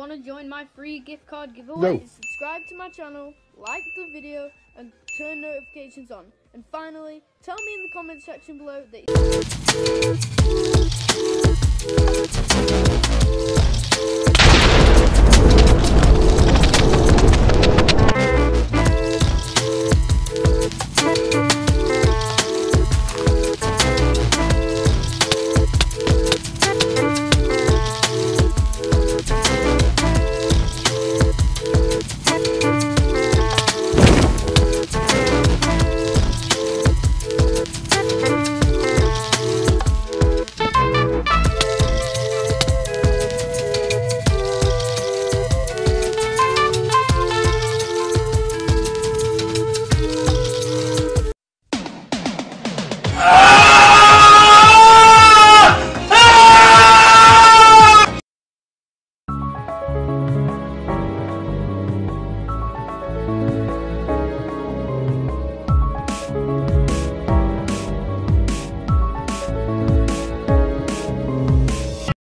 Want to join my free gift card giveaway? No. Subscribe to my channel, like the video, and turn notifications on. And finally, tell me in the comment section below that.